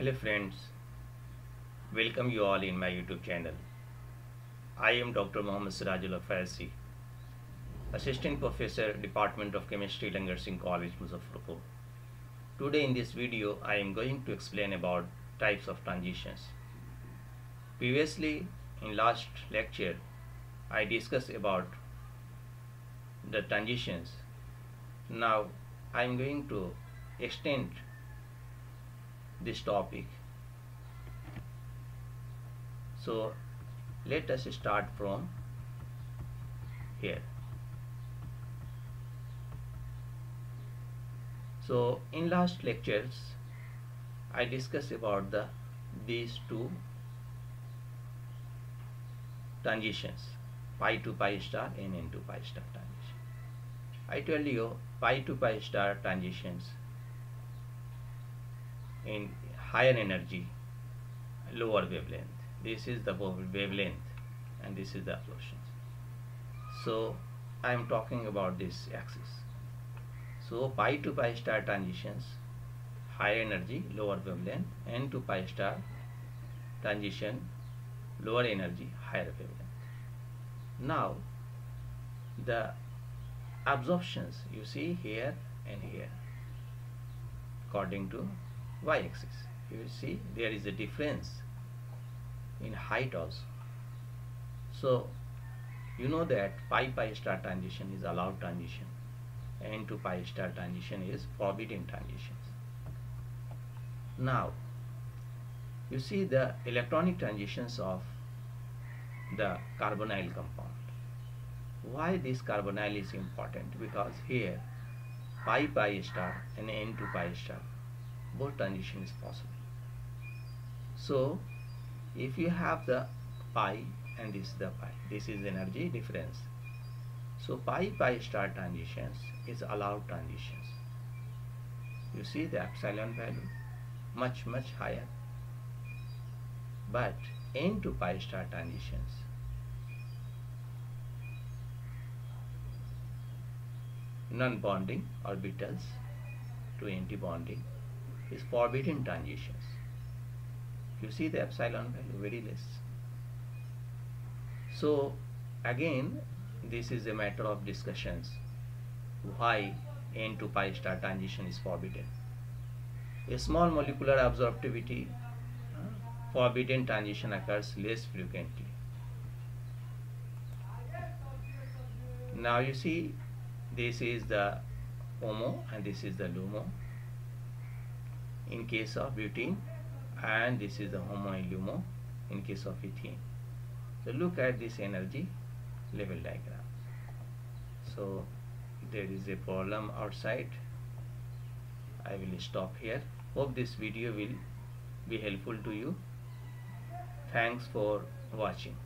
Hello friends, welcome you all in my YouTube channel. I am Dr. Mohammad Sirajul Afaisi, Assistant Professor, Department of Chemistry, Langat Singh College, Muzaffarpur. Today in this video, I am going to explain about types of transitions. Previously, in last lecture, I discussed about the transitions. Now, I am going to extend this topic. So let us start from here. So in last lectures I discussed about the these two transitions pi to pi star and n to pi star transition. I told you pi to pi star transitions in higher energy lower wavelength. This is the wavelength and this is the absorption. So I am talking about this axis. So pi to pi star transitions higher energy lower wavelength n to pi star transition lower energy higher wavelength. Now the absorptions you see here and here according to y-axis you see there is a difference in height also. So you know that pi pi star transition is allowed transition. N to pi star transition is forbidden transitions. Now you see the electronic transitions of the carbonyl compound. Why this carbonyl is important? Because here pi pi star and n to pi star both transition is possible. So if you have the pi and this is the pi this is energy difference. So pi pi star transitions is allowed transitions. You see the epsilon value much much higher. But n to pi star transitions non-bonding orbitals to anti-bonding is forbidden transitions. You see the epsilon value very less. So again this is a matter of discussions why n to pi star transition is forbidden. A small molecular absorptivity forbidden transition occurs less frequently. Now you see this is the HOMO and this is the LUMO in case of butene and this is the HOMO and in case of ethene. So look at this energy level diagram. So there is a problem outside. I will stop here. Hope this video will be helpful to you. Thanks for watching.